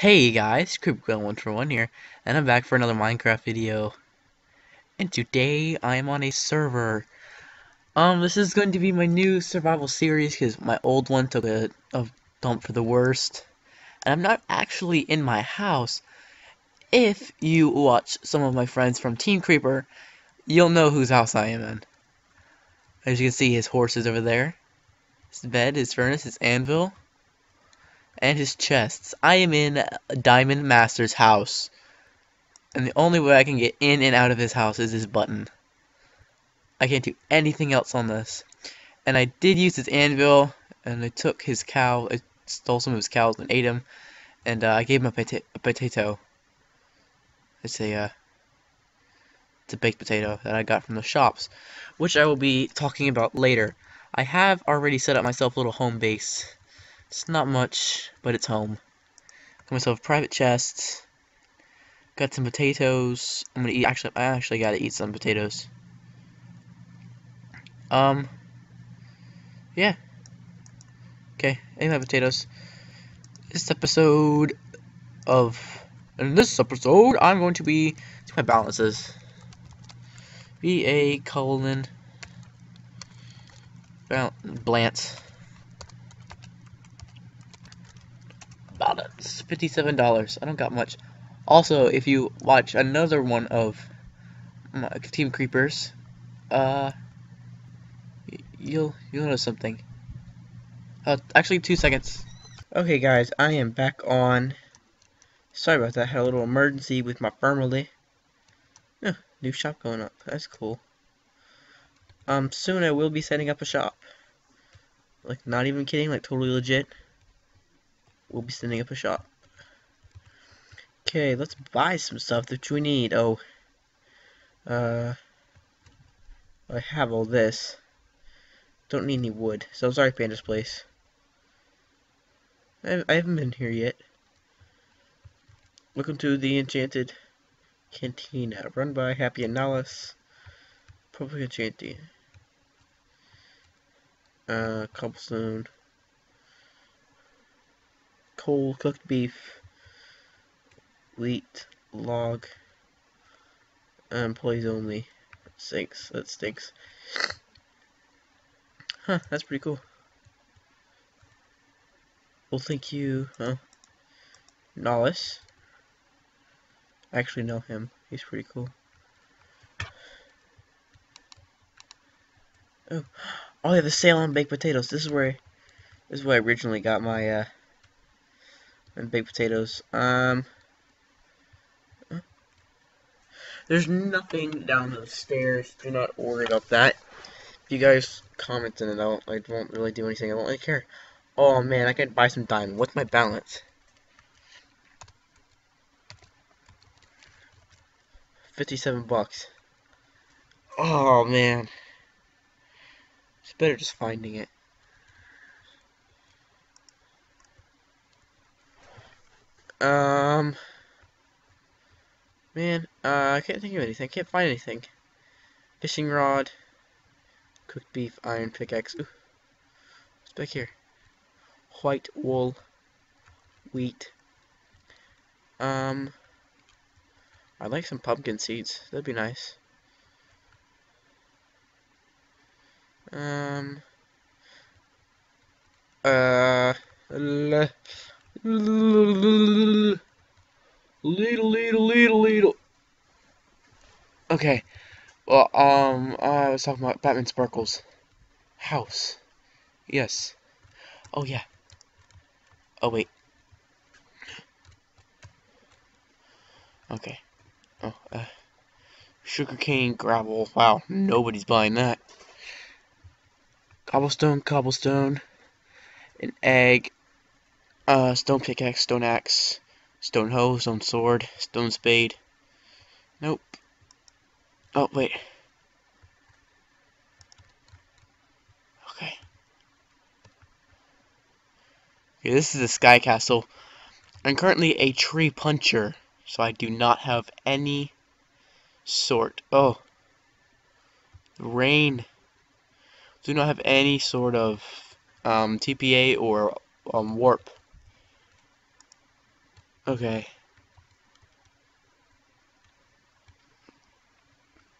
Hey guys, CreeperCiller141 here, and I'm back for another Minecraft video. And today I am on a server. Um, this is going to be my new survival series because my old one took a, a dump for the worst. And I'm not actually in my house. If you watch some of my friends from Team Creeper, you'll know whose house I am in. As you can see, his horse is over there. His bed, his furnace, his anvil and his chests. I am in Diamond Master's house. And the only way I can get in and out of his house is this button. I can't do anything else on this. And I did use his anvil, and I took his cow, I stole some of his cows and ate them, and uh, I gave him a, pota a potato. It's a, uh, it's a baked potato that I got from the shops, which I will be talking about later. I have already set up myself a little home base it's not much, but it's home. Got myself a private chest. Got some potatoes. I'm gonna eat. Actually, I actually gotta eat some potatoes. Um. Yeah. Okay, I ate my potatoes. This episode of. In this episode, I'm going to be. See my balances. B A colon. Blant. about it. It's $57. I don't got much. Also, if you watch another one of my Team Creepers, uh, you'll you'll know something. Uh, actually, two seconds. Okay, guys, I am back on. Sorry about that. I had a little emergency with my family. New shop going up. That's cool. Um, soon I will be setting up a shop. Like, not even kidding. Like, totally legit we'll be setting up a shop. Okay, let's buy some stuff that we need. Oh, uh, I have all this. Don't need any wood. So sorry, Panda's Place. I, I haven't been here yet. Welcome to the Enchanted Cantina, run by Happy and Nallis. Public Enchanting. Uh, cobblestone coal, cooked beef, wheat, log, and employees only. Stinks. That stinks. Huh, that's pretty cool. Well, thank you, huh? Nollis. I actually know him. He's pretty cool. Oh, oh, yeah, the sale on baked potatoes. This is where, this is where I originally got my, uh, and baked potatoes. Um, there's nothing down the stairs. Do not worry about that. If you guys comment on it, I won't, I won't really do anything. I won't really care. Oh man, I can buy some diamond. What's my balance? 57 bucks. Oh man. It's better just finding it. Um, man, uh, I can't think of anything. I can't find anything. Fishing rod, cooked beef, iron pickaxe. Ooh, what's back here? White wool, wheat. Um, I'd like some pumpkin seeds. That'd be nice. Um, uh, Little, little, little, little. Okay. Well, um, I was talking about Batman Sparkelz. House. Yes. Oh, yeah. Oh, wait. Okay. Oh, uh, sugarcane gravel. Wow, nobody's buying that. Cobblestone, cobblestone. An egg, uh, stone pickaxe, stone axe, stone hoe, stone sword, stone spade. Nope. Oh, wait. Okay. Okay, this is a sky castle. I'm currently a tree puncher, so I do not have any sort. Oh. Rain. Do not have any sort of um, TPA or um, warp. Okay.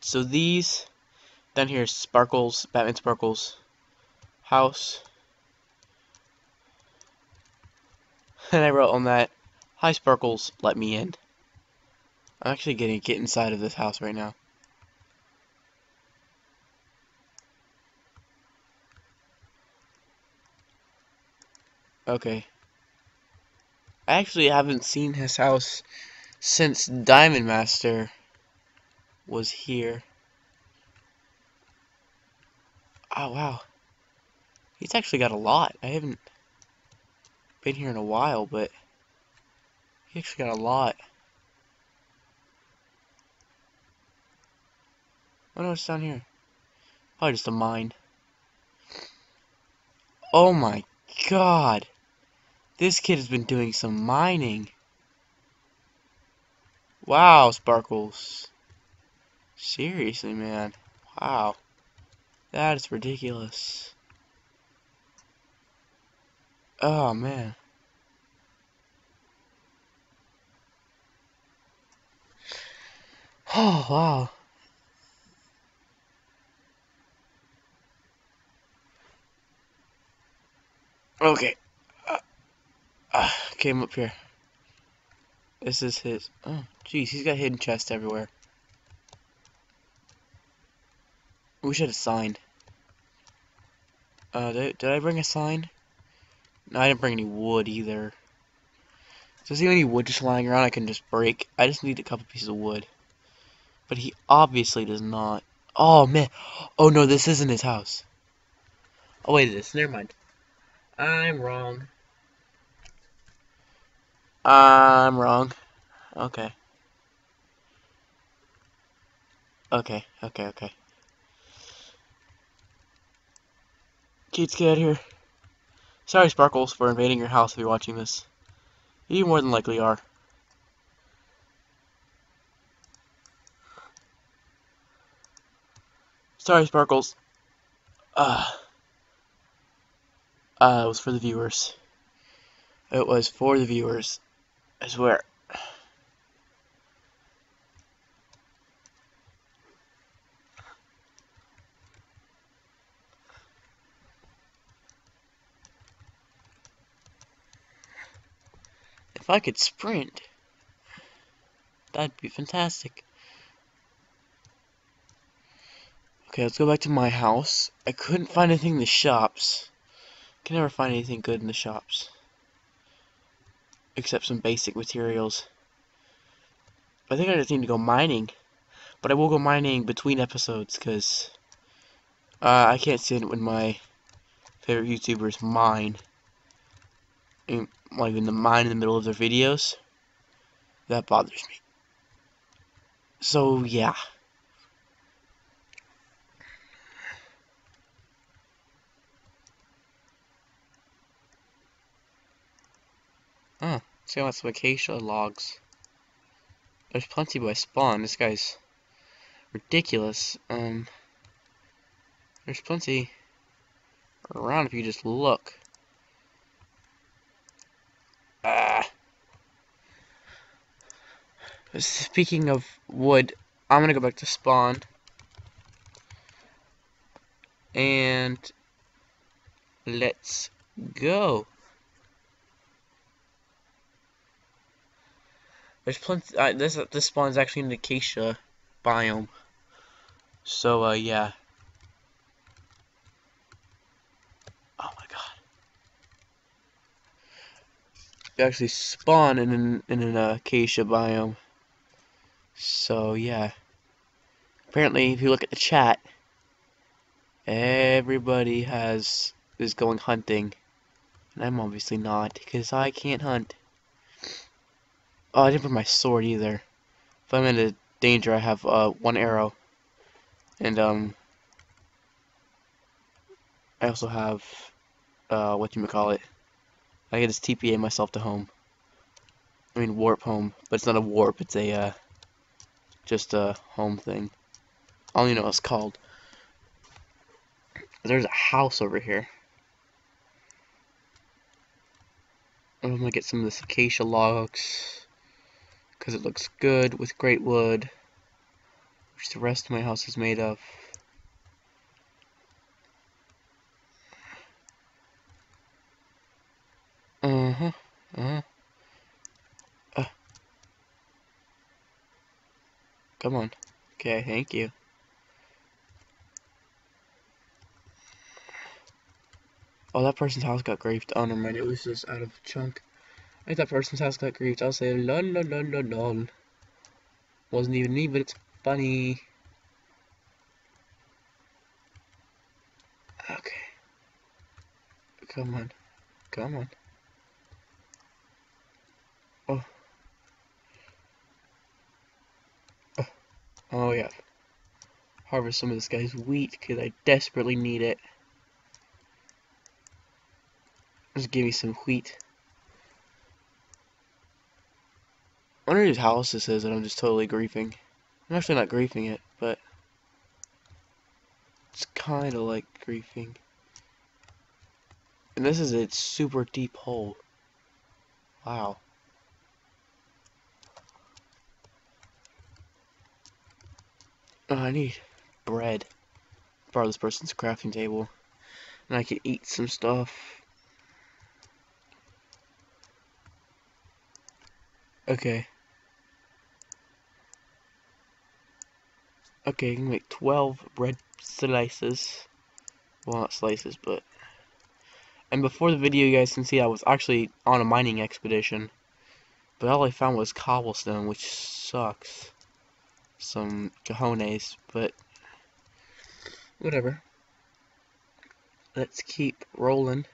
So these down here Sparkelz, Batman Sparkelz house. And I wrote on that, Hi Sparkelz, let me in. I'm actually getting get inside of this house right now. Okay. I actually haven't seen his house since Diamond Master was here. Oh, wow. He's actually got a lot. I haven't been here in a while, but he actually got a lot. Oh, what else down here? Probably just a mine. Oh my god. This kid has been doing some mining. Wow, Sparkelz. Seriously, man. Wow. That is ridiculous. Oh, man. Oh, wow. Okay. Uh, came up here. This is his. Oh, jeez, he's got hidden chests everywhere. We should have signed. Uh, did, did I bring a sign? No, I didn't bring any wood either. So see any wood just lying around I can just break? I just need a couple pieces of wood. But he obviously does not. Oh, man. Oh, no, this isn't his house. Oh, wait, this. Never mind. I'm wrong. I'm wrong. Okay. Okay, okay, okay. Kids, get out here. Sorry, Sparkelz, for invading your house if you're watching this. You more than likely are. Sorry, Sparkelz. Uh, uh, it was for the viewers. It was for the viewers. I swear. If I could sprint, that'd be fantastic. Okay, let's go back to my house. I couldn't find anything in the shops. Can never find anything good in the shops. Except some basic materials. I think I just need to go mining. But I will go mining between episodes, because uh, I can't stand it when my favorite YouTubers mine like in the mine in the middle of their videos. That bothers me. So yeah. Oh, see how some acacia logs. There's plenty by spawn. This guy's ridiculous. Um, there's plenty around if you just look. Ah. Speaking of wood, I'm gonna go back to spawn. And let's go. There's plenty. Uh, this this spawn is actually an acacia biome. So uh, yeah. Oh my god. You actually spawn in an in an acacia biome. So, yeah. Apparently, if you look at the chat, everybody has is going hunting. And I'm obviously not, because I can't hunt. Oh, I didn't put my sword either. If I'm in a danger, I have uh, one arrow. And, um... I also have, uh, what you call it. I can just TPA myself to home. I mean, warp home. But it's not a warp, it's a, uh just a home thing. I don't even know what it's called. There's a house over here. I'm gonna get some of this acacia logs because it looks good with great wood, which the rest of my house is made of. Uh-huh. Uh-huh. Uh. Come on. Okay, thank you. Oh, that person's house got griefed. Oh, never mind. It was just out of chunk. I think that person's house got griefed. I'll say lol lol lol lol lol. Wasn't even me, but it's funny. Okay. Come on. Come on. Oh. Oh. Oh, yeah. Harvest some of this guy's wheat, because I desperately need it. Just give me some wheat. Whose house this is and I'm just totally griefing. I'm actually not griefing it, but it's kind of like griefing. And this is a super deep hole. Wow. Oh, I need bread. Borrow this person's crafting table. And I can eat some stuff. Okay. Okay, you can make 12 bread slices. Well, not slices, but... And before the video, you guys can see I was actually on a mining expedition. But all I found was cobblestone, which sucks. Some cojones, but... Whatever. Let's keep rolling.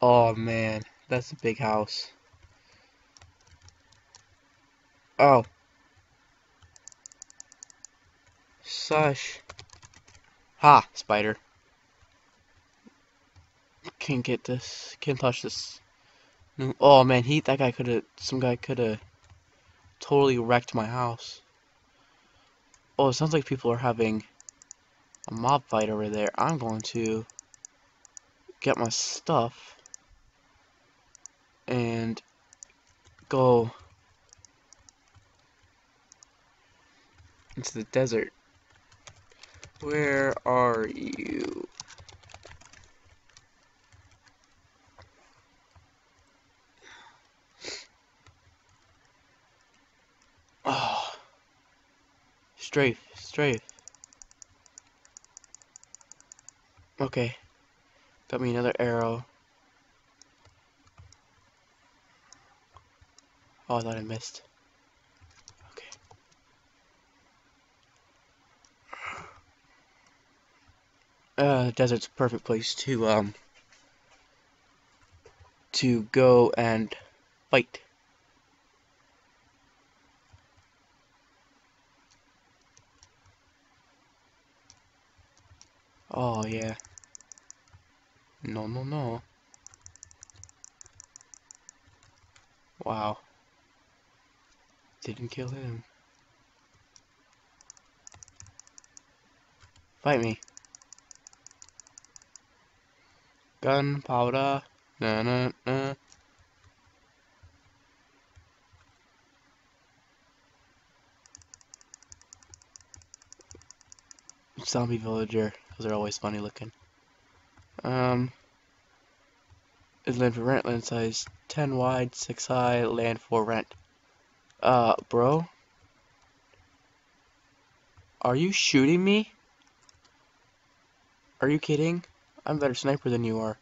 Oh man, that's a big house. Oh. Sush. Ha, spider. Can't get this. Can't touch this. No. Oh man, he that guy could have some guy could have totally wrecked my house. Oh, it sounds like people are having a mob fight over there. I'm going to get my stuff and go into the desert. Where are you? Oh. Strafe, strafe. Okay. Got me another arrow. Oh, I thought I missed. Uh, desert's a perfect place to, um, to go and fight. Oh, yeah. No, no, no. Wow. Didn't kill him. Fight me. Gunpowder. Na na na. Zombie villager. Those are always funny looking. Um. Is land for rent, land size 10 wide, 6 high, land for rent. Uh, bro? Are you shooting me? Are you kidding? I'm a better sniper than you are.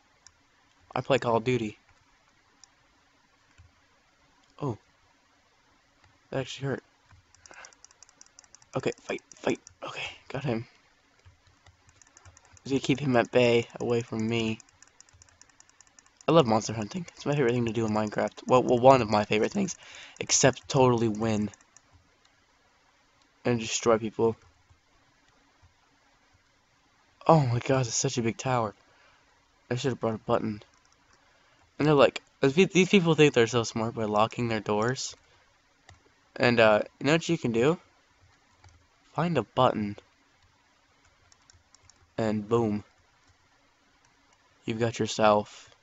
I play Call of Duty. Oh. That actually hurt. Okay, fight, fight. Okay, got him. To keep him at bay, away from me. I love monster hunting. It's my favorite thing to do in Minecraft. Well, well, one of my favorite things. Except totally win. And destroy people. Oh my god, it's such a big tower. I should have brought a button. And they're like, these people think they're so smart by locking their doors. And, uh, you know what you can do? Find a button. And boom. you've got yourself